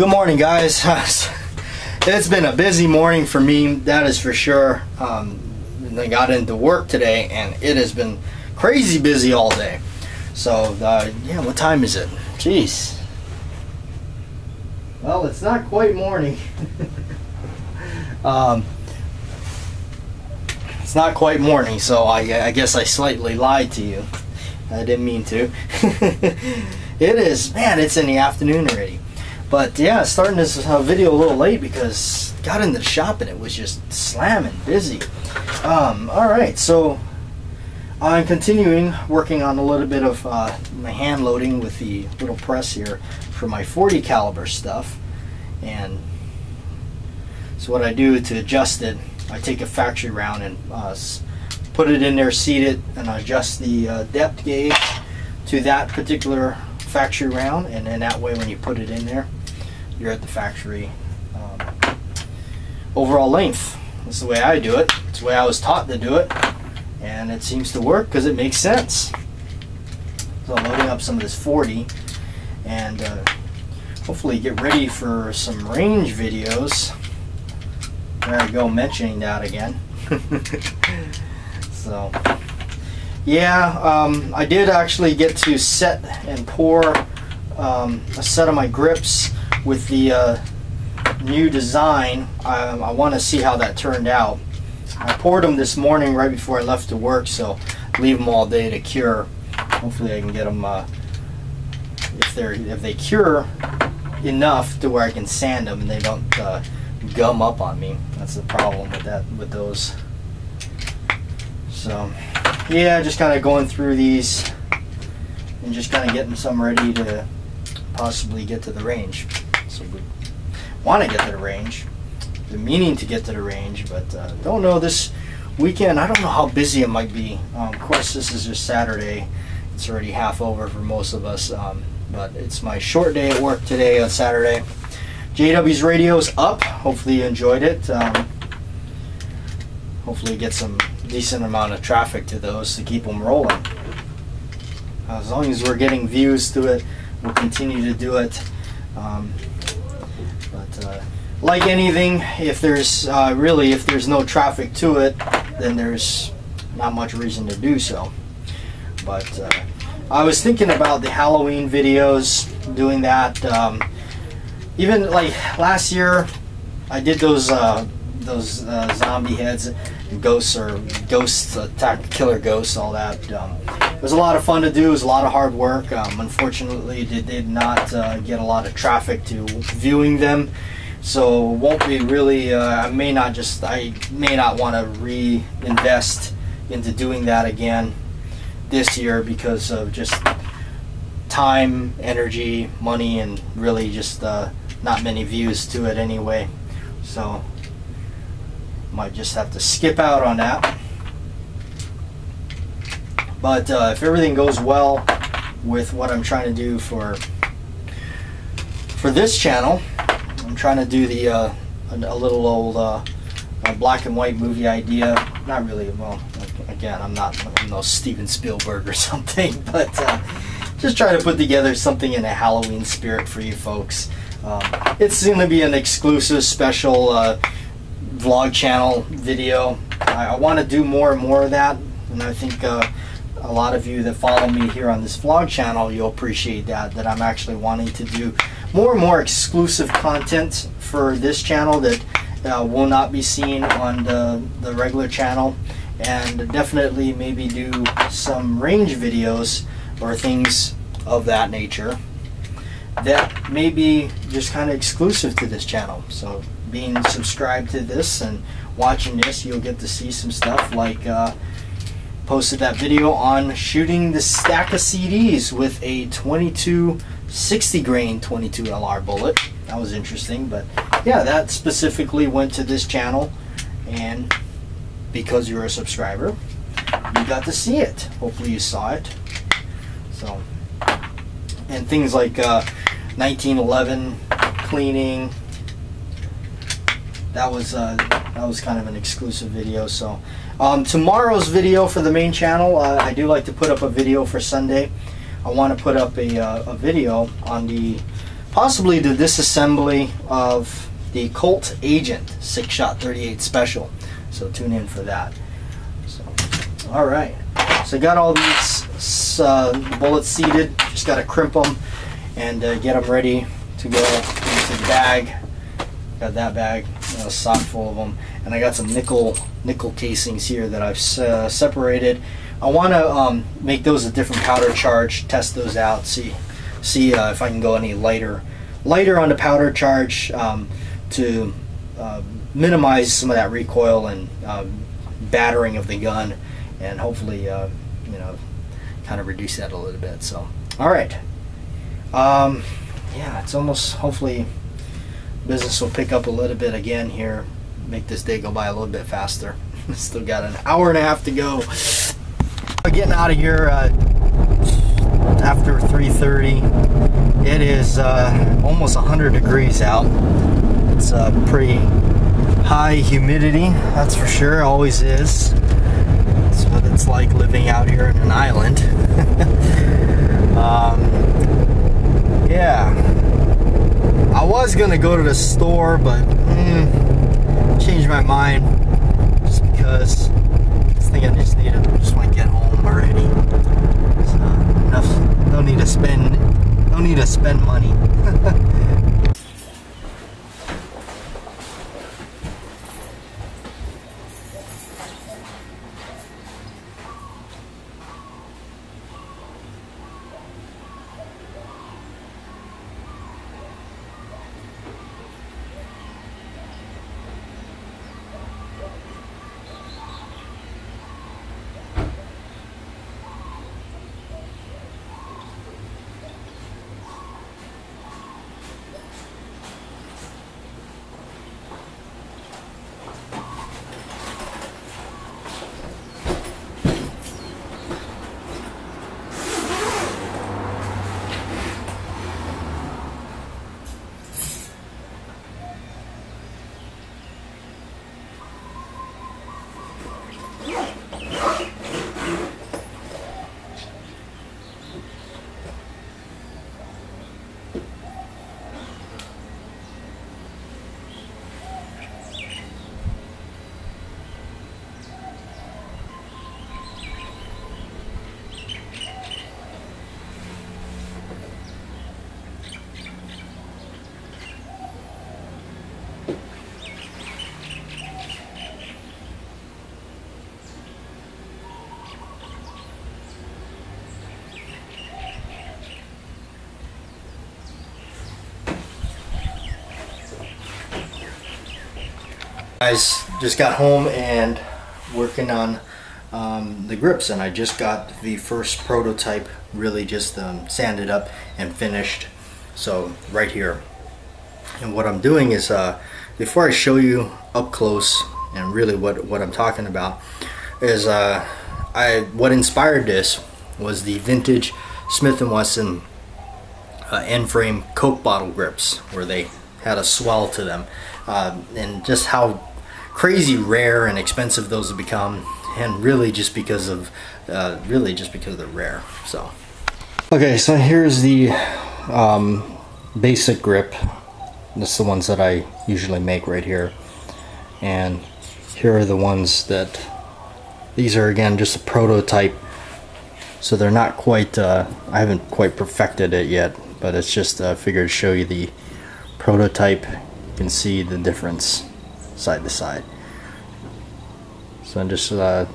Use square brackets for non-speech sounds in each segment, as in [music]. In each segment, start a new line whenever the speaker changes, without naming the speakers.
Good morning, guys. [laughs] it's been a busy morning for me, that is for sure. Um, I got into work today, and it has been crazy busy all day. So, uh, yeah, what time is it? Jeez. Well, it's not quite morning. [laughs] um, it's not quite morning, so I, I guess I slightly lied to you. I didn't mean to. [laughs] it is, man, it's in the afternoon already. But yeah, starting this uh, video a little late because got into the shop and it was just slamming busy. Um, all right, so I'm continuing working on a little bit of uh, my hand loading with the little press here for my 40 caliber stuff. And so what I do to adjust it, I take a factory round and uh, put it in there, seat it, and adjust the uh, depth gauge to that particular factory round. And then that way when you put it in there, you're at the factory um, overall length. That's the way I do it. It's the way I was taught to do it. And it seems to work because it makes sense. So I'm loading up some of this 40 and uh, hopefully get ready for some range videos. There I go mentioning that again. [laughs] so yeah, um, I did actually get to set and pour um, a set of my grips with the uh, new design. I, I want to see how that turned out. I poured them this morning right before I left to work, so leave them all day to cure. Hopefully, I can get them uh, if they're if they cure enough to where I can sand them and they don't uh, gum up on me. That's the problem with that with those. So, yeah, just kind of going through these and just kind of getting some ready to possibly get to the range. Want to get to the range. The meaning to get to the range, but uh, don't know this weekend. I don't know how busy it might be. Um, of course, this is just Saturday. It's already half over for most of us, um, but it's my short day at work today on Saturday. JW's radio's up. Hopefully you enjoyed it. Um, hopefully get some decent amount of traffic to those to keep them rolling. As long as we're getting views to it, we'll continue to do it. Um, uh, like anything, if there's uh, really if there's no traffic to it, then there's not much reason to do so. But uh, I was thinking about the Halloween videos, doing that. Um, even like last year, I did those uh, those uh, zombie heads, ghosts or ghosts attack killer ghosts, all that. Um, it was a lot of fun to do. It was a lot of hard work. Um, unfortunately, it did not uh, get a lot of traffic to viewing them, so won't be really. Uh, I may not just. I may not want to reinvest into doing that again this year because of just time, energy, money, and really just uh, not many views to it anyway. So might just have to skip out on that. But uh, if everything goes well with what I'm trying to do for for this channel, I'm trying to do the uh, a, a, little old uh, black and white movie idea. Not really. Well, again, I'm not I'm no Steven Spielberg or [laughs] something, but uh, just try to put together something in a Halloween spirit for you folks. Um, it's going to be an exclusive special uh, vlog channel video. I, I want to do more and more of that, and I think uh, a lot of you that follow me here on this vlog channel, you'll appreciate that, that I'm actually wanting to do more and more exclusive content for this channel that uh, will not be seen on the, the regular channel and definitely maybe do some range videos or things of that nature that may be just kind of exclusive to this channel. So being subscribed to this and watching this, you'll get to see some stuff like uh, posted that video on shooting the stack of CDs with a 22 60 grain 22 LR bullet. That was interesting, but yeah, that specifically went to this channel, and because you're a subscriber, you got to see it. Hopefully, you saw it. So, and things like uh, 1911 cleaning. That was uh, that was kind of an exclusive video. So um, tomorrow's video for the main channel, uh, I do like to put up a video for Sunday. I want to put up a, uh, a video on the possibly the disassembly of the Colt Agent 6-shot 38 special. So tune in for that. So, all right. So I got all these uh, bullets seated. Just got to crimp them and uh, get them ready to go into the bag. Got that bag, a sock full of them, and I got some nickel nickel casings here that I've uh, separated. I want to um, make those a different powder charge, test those out, see see uh, if I can go any lighter lighter on the powder charge um, to uh, minimize some of that recoil and um, battering of the gun, and hopefully uh, you know kind of reduce that a little bit. So all right. Um, yeah, it's almost hopefully business will pick up a little bit again here. Make this day go by a little bit faster. [laughs] Still got an hour and a half to go. Getting out of here uh, after 3:30. It is uh, almost 100 degrees out. It's uh, pretty high humidity, that's for sure. Always is. That's what it's like living out here in an island. [laughs] um, yeah. I was gonna go to the store, but mm, changed my mind just because I think I just need to just want to get home already. So, enough, no need to spend, no need to spend money. [laughs] guys just got home and working on um, the grips and I just got the first prototype really just um, sanded up and finished. So right here. And what I'm doing is uh, before I show you up close and really what what I'm talking about is uh, I what inspired this was the vintage Smith & Wesson uh, N frame Coke bottle grips where they had a swell to them. Uh, and just how crazy rare and expensive those have become and really just because of uh, really just because they're rare so. Okay so here's the um, basic grip. This is the ones that I usually make right here. And here are the ones that these are again just a prototype. So they're not quite uh, I haven't quite perfected it yet but it's just uh, figured to show you the prototype. You can see the difference side to side. So I'm just, uh,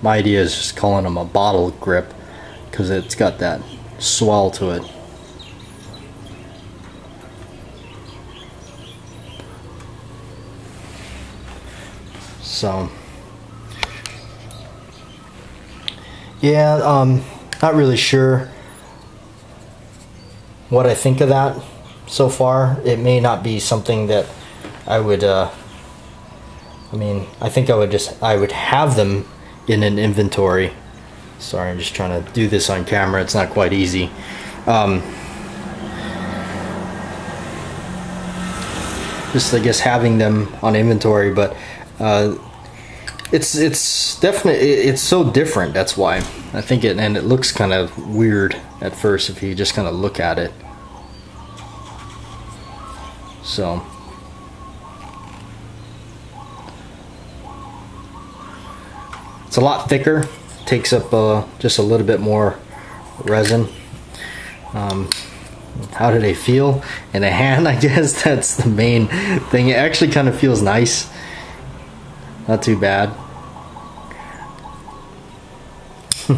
my idea is just calling them a bottle grip because it's got that swell to it. So, yeah, um, not really sure what I think of that so far. It may not be something that I would, uh, I mean, I think I would just, I would have them in an inventory. Sorry, I'm just trying to do this on camera. It's not quite easy. Um, just, I guess, having them on inventory, but uh, it's it's definitely it's so different. That's why I think it, and it looks kind of weird at first if you just kind of look at it. So it's a lot thicker. Takes up uh, just a little bit more resin. Um, how do they feel in a hand? [laughs] I guess that's the main thing. It actually kind of feels nice. Not too bad. [laughs]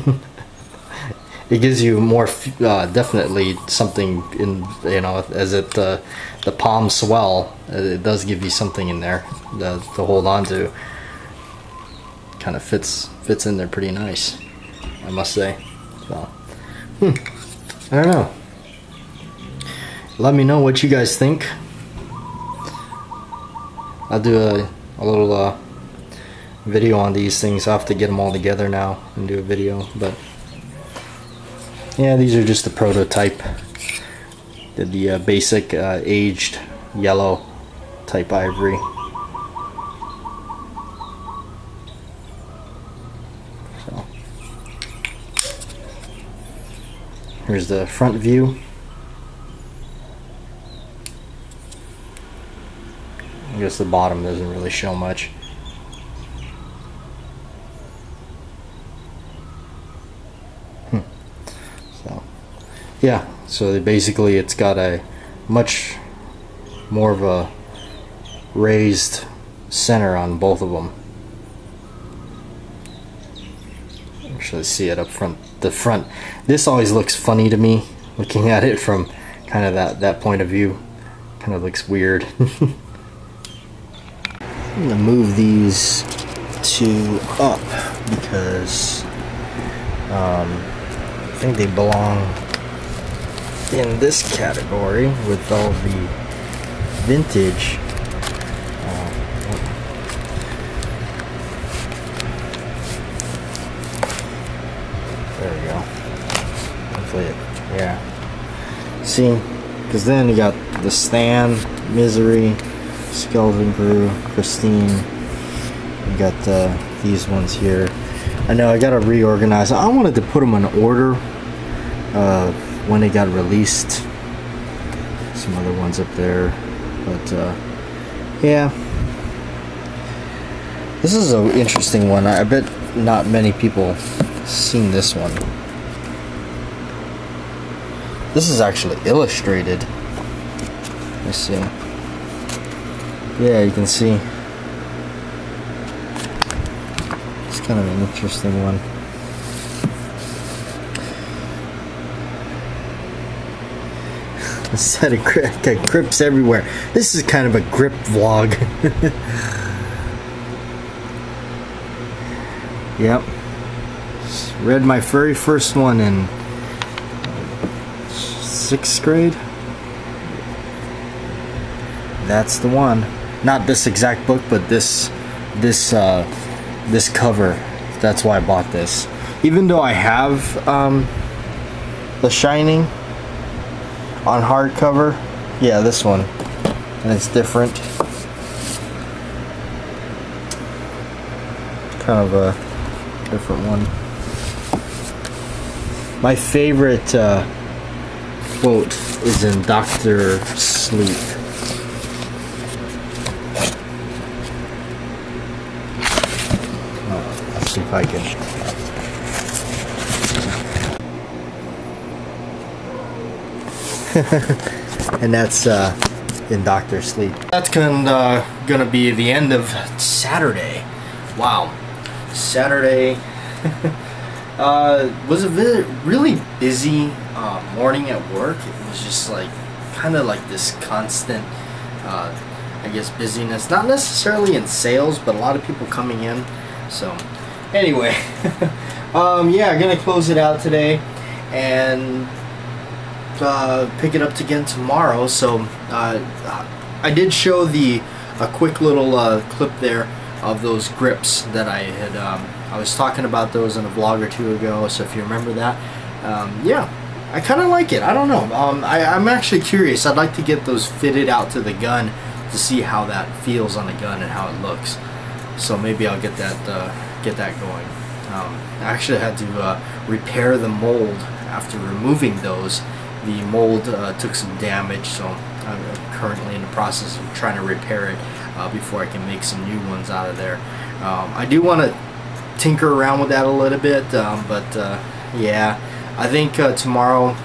it gives you more uh, definitely something in you know as it uh, the palms swell it does give you something in there to, to hold on to kind of fits fits in there pretty nice I must say so hmm, I don't know let me know what you guys think I'll do a, a little uh, video on these things. i have to get them all together now and do a video. But yeah, these are just the prototype. The, the uh, basic uh, aged yellow type ivory. Here's the front view. I guess the bottom doesn't really show much. Hmm. So, yeah so basically it's got a much more of a raised center on both of them actually see it up front the front. This always looks funny to me looking [laughs] at it from kind of that that point of view. Kind of looks weird. [laughs] I'm gonna move these two up because um, I think they belong in this category with all the vintage see because then you got the Stand Misery Skeleton Crew Christine you got uh, these ones here I know I gotta reorganize I wanted to put them in order uh, when it got released. Some other ones up there, but uh, yeah. This is an interesting one. I bet not many people seen this one. This is actually illustrated. Let's see. Yeah, you can see. It's kind of an interesting one. [laughs] a set of [laughs] grips everywhere. This is kind of a grip vlog. [laughs] yep. Read my very first one in sixth grade. That's the one. Not this exact book, but this this uh, this cover. That's why I bought this. Even though I have um, The Shining on hardcover yeah this one and it's different kind of a different one my favorite uh, quote is in Doctor Sleep oh, let's see if I can [laughs] and that's uh, in Doctor Sleep. That's gonna, uh, gonna be the end of Saturday. Wow. Saturday [laughs] uh, was a really busy uh, morning at work. It was just like kind of like this constant, uh, I guess, busyness. Not necessarily in sales, but a lot of people coming in. So, anyway, [laughs] um, yeah, I'm gonna close it out today, and uh, pick it up again tomorrow. So uh, I did show the a quick little uh, clip there of those grips that I had. Um, I was talking about those in a vlog or two ago. So if you remember that, um, yeah, I kind of like it. I don't know. Um, I, I'm actually curious. I'd like to get those fitted out to the gun to see how that feels on the gun and how it looks. So maybe I'll get that uh, get that going. Um, I actually had to uh, repair the mold after removing those the mold uh, took some damage so I'm currently in the process of trying to repair it uh, before I can make some new ones out of there. Um, I do want to tinker around with that a little bit, um, but uh, yeah, I think uh, tomorrow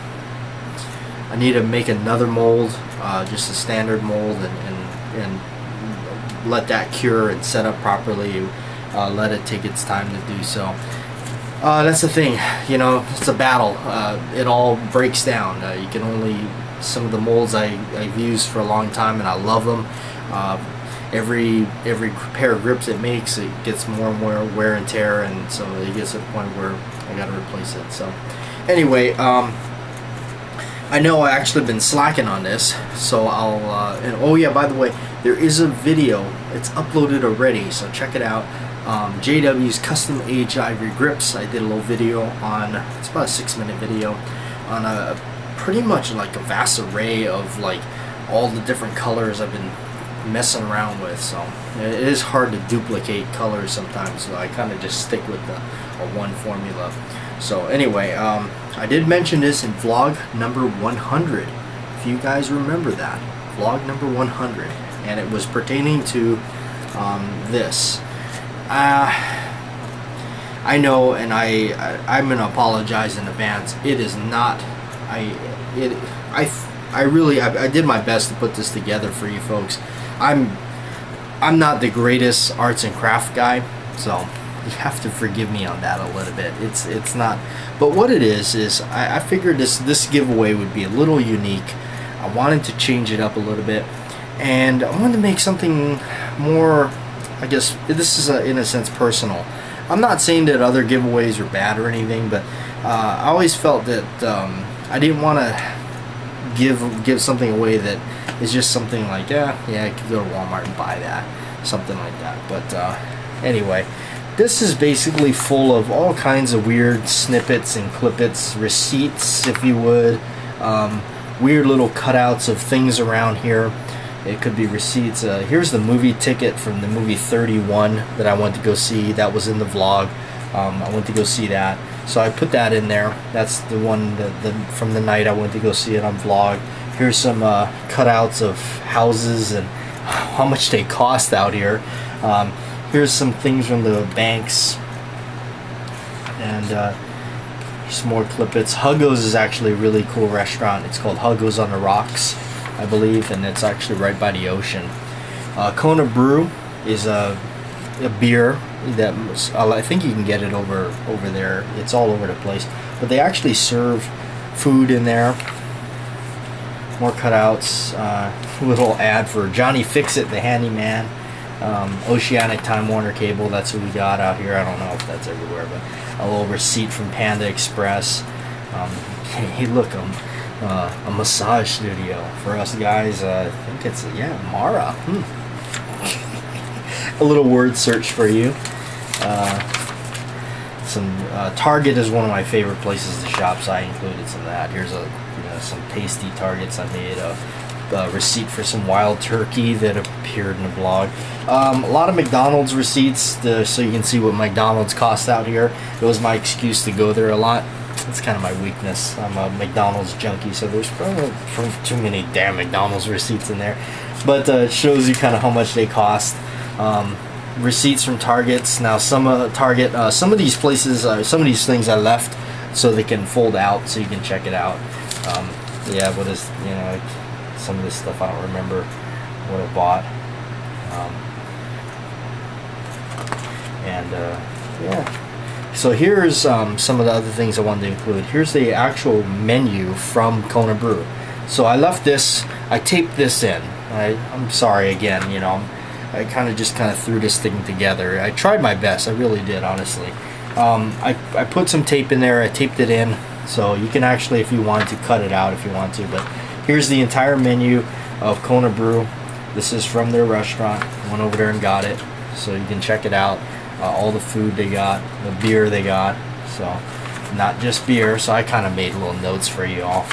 I need to make another mold, uh, just a standard mold, and, and, and let that cure and set up properly. Uh, let it take its time to do so. Uh, that's the thing, you know, it's a battle. Uh, it all breaks down. You can only, some of the molds I, I've used for a long time and I love them. Every every pair of grips it makes, it gets more and more wear and tear and so it gets to the point where I gotta replace it. So anyway, um, I know I actually been slacking on this, so I'll, uh, and oh yeah, by the way, there is a video, it's uploaded already, so check it out. Um, JW's Custom Age Ivory Grips, I did a little video on, it's about a six minute video, on a pretty much like a vast array of like all the different colors I've been messing around with, so it is hard to duplicate colors sometimes, so I kind of just stick with the one formula. So anyway, um, I did mention this in vlog number 100, if you guys remember that. Vlog number 100, and it was pertaining to um, this. Uh, I know, and I, I am gonna apologize in advance. It is not. I it I I really I, I did my best to put this together for you folks. I'm I'm not the greatest arts and craft guy, so you have to forgive me on that a little bit. It's it's not, but what it is is I, I figured this this giveaway would be a little unique. I wanted to change it up a little bit, and I wanted to make something more. I guess this is a, in a sense personal. I'm not saying that other giveaways are bad or anything, but uh, I always felt that um, I didn't want to give give something away that is just something like yeah yeah I could go to Walmart and buy that something like that. But uh, anyway, this is basically full of all kinds of weird snippets and clippets, receipts, if you would, um, weird little cutouts of things around here. It could be receipts. Uh, here's the movie ticket from the movie 31 that I went to go see. That was in the vlog. Um, I went to go see that. So I put that in there. That's the one that, the, from the night I went to go see it on vlog. Here's some uh, cutouts of houses and [laughs] how much they cost out here. Um, here's some things from the banks and uh, some more clippets Huggo's is actually a really cool restaurant it's called Huggo's on the Rocks I believe and it's actually right by the ocean uh, Kona Brew is a, a beer that I think you can get it over over there it's all over the place but they actually serve food in there more cutouts uh, [laughs] little ad for Johnny Fix It, the handyman um, Oceanic Time Warner cable. That's what we got out here. I don't know if that's everywhere, but a little receipt from Panda Express. Um, [laughs] hey, look, um, uh, a massage studio for us guys. Uh, I think it's yeah, Mara. Hmm. A little word search for you. Uh, some uh, Target is one of my favorite places to shop, so I included some of that. Here's a you know, some tasty Targets I made. A, uh, receipt for some wild turkey that appeared in the blog. Um, a lot of McDonald's receipts to, so you can see what McDonald's costs out here. It was my excuse to go there a lot. It's kind of my weakness. I'm a McDonald's junkie, so there's probably too many damn McDonald's receipts in there. But uh, it shows you kind of how much they cost. Um, receipts from Targets. Now some uh, Target, uh, some of these places, uh, some of these things I left so they can fold out, so you can check it out. Um, yeah, what is you know some of this stuff I don't remember what I bought. Um, and uh, yeah. So here's um, some of the other things I wanted to include. Here's the actual menu from Kona Brew. So I left this, I taped this in. I, I'm sorry again, you know, I kind of just kind of threw this thing together. I tried my best, I really did, honestly. Um, I, I put some tape in there, I taped it in, so you can actually, if you want to, cut it out if you want to, but Here's the entire menu of Kona Brew. This is from their restaurant. Went over there and got it, so you can check it out. Uh, all the food they got, the beer they got. So not just beer. So I kind of made little notes for you all.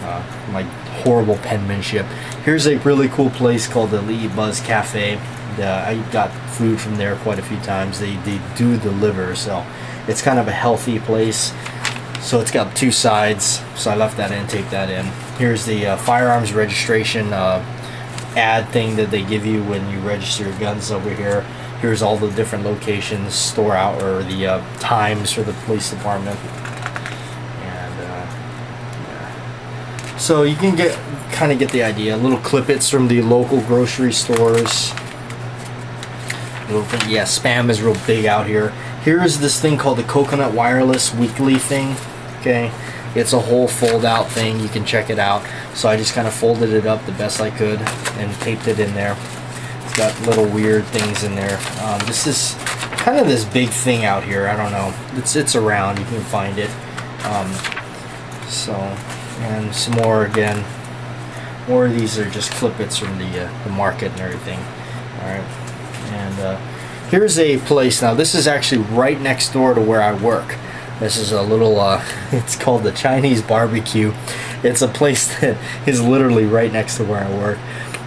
Uh, my horrible penmanship. Here's a really cool place called the Lee Buzz Cafe. I got food from there quite a few times. They they do deliver, so it's kind of a healthy place. So it's got two sides, so I left that in, take that in. Here's the uh, firearms registration uh, ad thing that they give you when you register your guns over here. Here's all the different locations, store out, or the uh, times for the police department. Uh. So you can get, kind of get the idea. Little clippets from the local grocery stores. Yeah, spam is real big out here. Here's this thing called the Coconut Wireless Weekly thing. Okay, it's a whole fold out thing. You can check it out. So I just kind of folded it up the best I could and taped it in there. It's got little weird things in there. Um, this is kind of this big thing out here. I don't know. It's it's around. You can find it. Um, so and some more again. More of these are just clippets from the uh, the market and everything. All right, and. Uh, Here's a place now. This is actually right next door to where I work. This is a little. Uh, [laughs] it's called the Chinese Barbecue. It's a place [laughs] that is literally right next to where I work.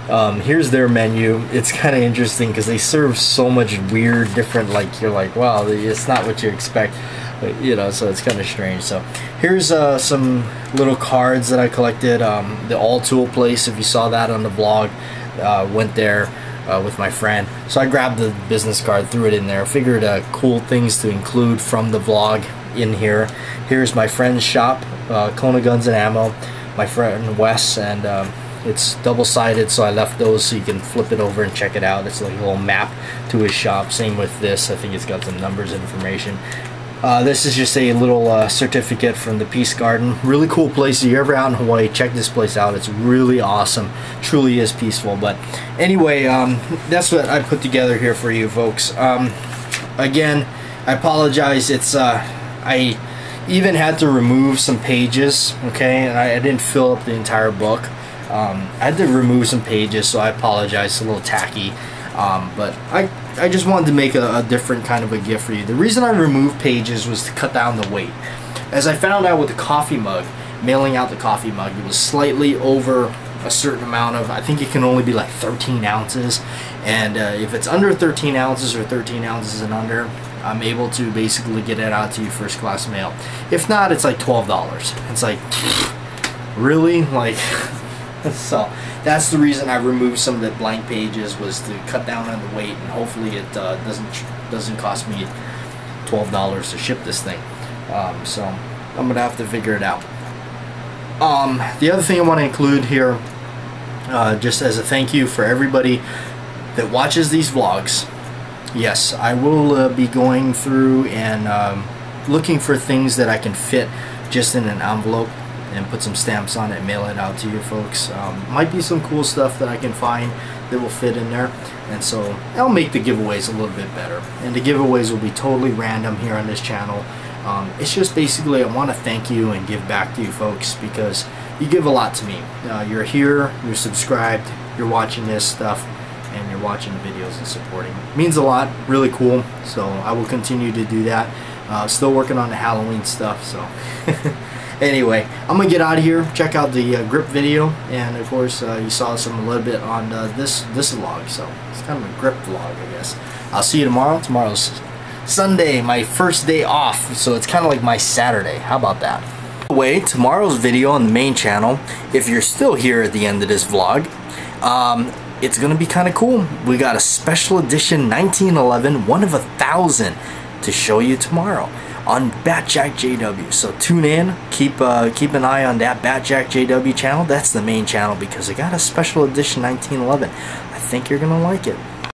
Um, here's their menu. It's kind of interesting because they serve so much weird, different. Like you're like, wow, it's not what you expect. But, you know, so it's kind of strange. So here's uh, some little cards that I collected. Um, the All Tool place. If you saw that on the blog, uh, went there uh, with my friend. So I grabbed the business card, threw it in there, figured uh, cool things to include from the vlog in here. Here's my friend's shop, uh, Kona Guns and Ammo, my friend Wes, and um, it's double-sided so I left those so you can flip it over and check it out. It's like a little map to his shop. Same with this. I think it's got some numbers information. Uh, this is just a little uh, certificate from the Peace Garden. Really cool place. If you're ever out in Hawaii, check this place out. It's really awesome. Truly is peaceful. But anyway, um, that's what I put together here for you folks. Um, again, I apologize. It's uh, I even had to remove some pages. Okay, and I, I didn't fill up the entire book. Um, I had to remove some pages, so I apologize. It's a little tacky. Um, but I, I just wanted to make a, a, different kind of a gift for you. The reason I removed pages was to cut down the weight. As I found out with the coffee mug, mailing out the coffee mug, it was slightly over a certain amount of, I think it can only be like 13 ounces. And uh, if it's under 13 ounces or 13 ounces and under, I'm able to basically get it out to you first class mail. If not, it's like $12. It's like, [laughs] really? Like, [laughs] [laughs] so that's the reason I removed some of the blank pages was to cut down on the weight and hopefully it uh, doesn't doesn't cost me $12 to ship this thing. Um, so I'm gonna have to figure it out. Um, the other thing I want to include here, uh, just as a thank you for everybody that watches these vlogs. Yes, I will uh, be going through and um, looking for things that I can fit just in an envelope and put some stamps on it and mail it out to you folks. Um, might be some cool stuff that I can find that will fit in there and so I'll make the giveaways a little bit better and the giveaways will be totally random here on this channel. Um, it's just basically I want to thank you and give back to you folks because you give a lot to me. Uh, you're here, you're subscribed, you're watching this stuff and you're watching the videos and supporting. It means a lot, really cool, so I will continue to do that. Uh, still working on the Halloween stuff, so [laughs] anyway, I'm gonna get out of here. Check out the uh, grip video, and of course, uh, you saw some a little bit on uh, this this vlog. So it's kind of a grip vlog, I guess. I'll see you tomorrow. Tomorrow's Sunday, my first day off, so it's kind of like my Saturday. How about that? Way tomorrow's video on the main channel. If you're still here at the end of this vlog, um, it's gonna be kind of cool. We got a special edition 1911, one of a thousand, to show you tomorrow on Batjack JW. So tune in, keep uh, keep an eye on that Batjack JW channel. That's the main channel because I got a special edition 1911. I think you're gonna like it.